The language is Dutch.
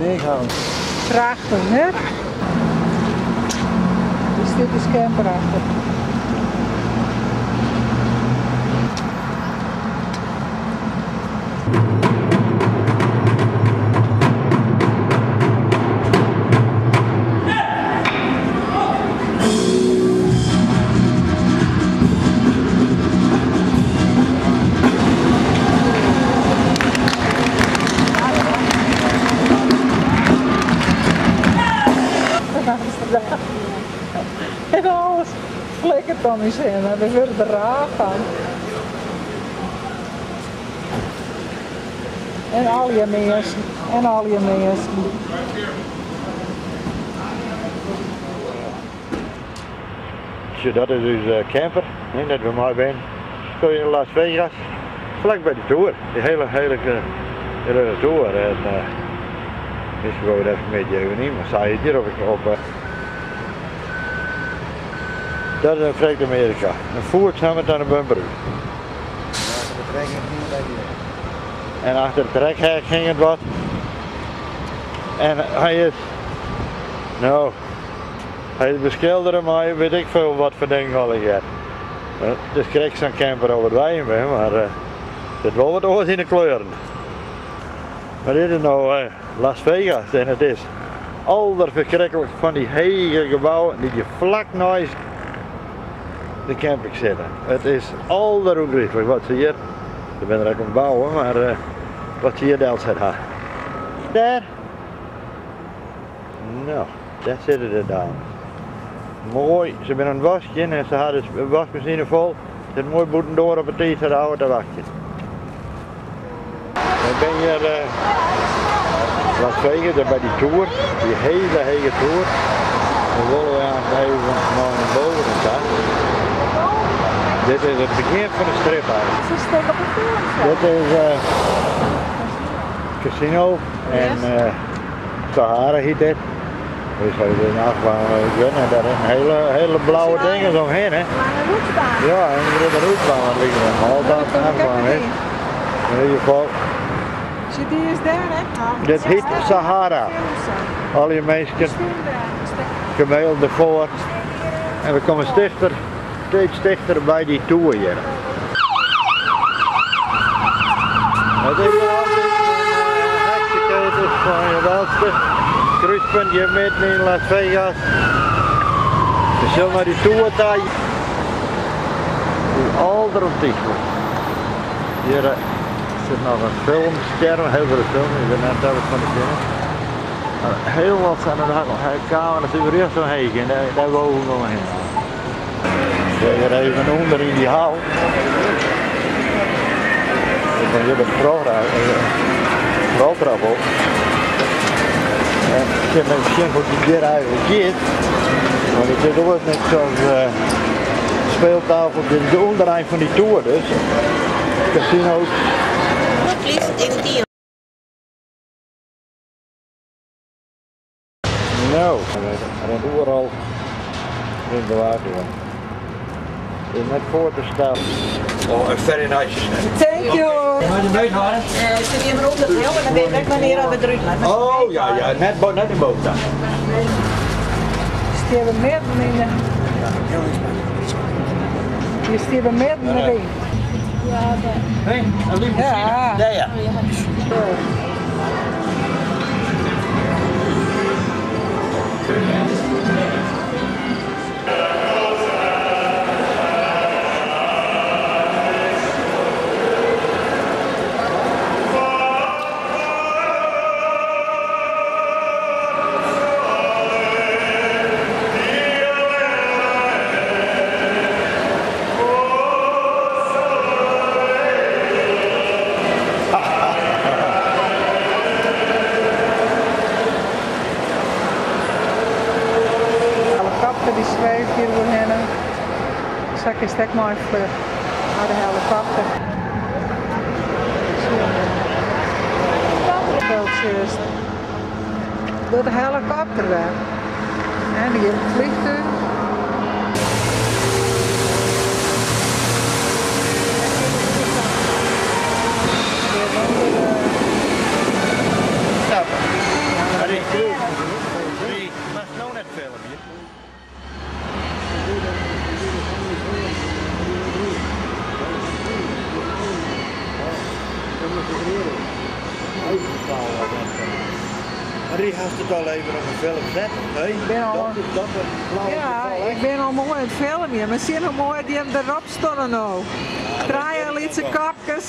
Steeghout. Prachtig, hè? Dus dit is camperachtig. En flikkert dan eens in. En al je. En al je mensen. Zo, dat is dus uh, camper, net bij mij ben. Speel je in Las Vegas, vlak bij de tour. Die hele, hele, eh, hele tour. En uh, is gewoon even met je niet, maar sta je hier op. op. Dat is een Frank Amerika. Een voert met een bumper. En achter het trekhek ging het wat. En hij is, nou, hij is beschilderen, maar weet ik veel wat voor dingen al ik heb. Dus kreeg zo'n camper over de ben, maar uh, het wel wat oors in de kleuren. Maar dit is nou uh, Las Vegas en het is verschrikkelijk van die hele gebouwen die je vlak naast de camping zitten. Het is alderverschrikkelijk wat ze hier, ik ben er aan het bouwen, maar uh, wat ze hier deelt zit ha. Daar. Nou, daar zitten de dames. Mooi, ze zijn het wasje en ze hadden de wasmachine vol. Ze zit mooi boeten door op het tijd de auto te wachten. Ik ben hier uh, Las Vegas, bij die tour, die hele hele tour. Dan willen we aan even naar boven staan. Dit is het begin van de strip eigenlijk. Dit is uh, casino en uh, Sahara heet dit. Dus we hebben nagegaan, ik weet niet, daar is een hele, hele blauwe dingen zo heen hè. Ja, en er is een roetbaan aan liggen, altijd aangegaan hè. In ieder geval. Die is daar hè? Dit heet Sahara. Al je mensen gemeel ervoor. En we komen stichter, steeds dichter bij die toer hier. Het is altijd een van je welste kruispuntje midden in Las Vegas. We zullen naar die toer daar. Die alder op wordt. Hier zit nog een filmsterm, heel veel film, ik ben net even van de film. Heel wat zijn er nog kamer, dat is weer zo'n en daar, daar wonen we nog heen. Weer even onder in die hal. Ik ben hier met de roltrap op. En ik heb misschien voor die deur eigenlijk dit. Want ik zit ook net zo'n uh, speeltafel, dit is de ondereind van die tour dus. Casino's. Nou, hij rent overal in de water. In net voor te staan. Oh, very nice. Thank you. Wil je neus waren? Ze nemen op de heel en dan weet ik wanneer we eruit laten. Oh ja, ja, net, bo net in boven staan. Die hebben midden in de... Die stieren midden erin. Nee, een lieve Ja. Ja, ja. Zak is vlucht. Naar de helikopter. Veldjes. Door de helikopter weg. En die vliegtuig. Die heeft het al even op een film gezet. hè? ben al- Dat, dat, dat, blauwe Ja, geval, ik ben al mooi aan het filmen, maar zie hoe mooi die hem erop stonden nou. Draaien lietse kapjes.